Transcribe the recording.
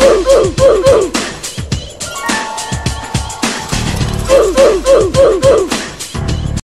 Woo!